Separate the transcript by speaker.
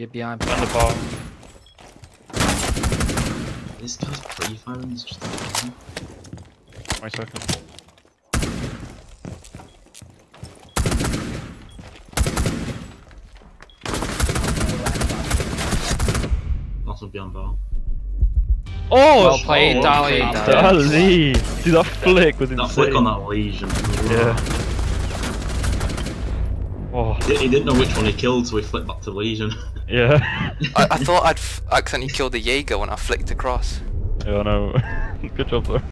Speaker 1: You're behind.
Speaker 2: On the bar.
Speaker 3: This guy's pre-firing is just amazing.
Speaker 2: Wait a second.
Speaker 3: Lots of beyond bar.
Speaker 2: Oh!
Speaker 1: Well played,
Speaker 2: oh,
Speaker 1: Dally.
Speaker 2: Dally! Dude, that flick was insane.
Speaker 3: That flick on that lesion.
Speaker 2: Yeah. Oh,
Speaker 3: He, he didn't know which one he killed, so he flipped back to Lesion.
Speaker 2: yeah.
Speaker 4: I, I thought I'd f- accidentally killed the Jaeger when I flicked across.
Speaker 2: yeah, I know. Good job though.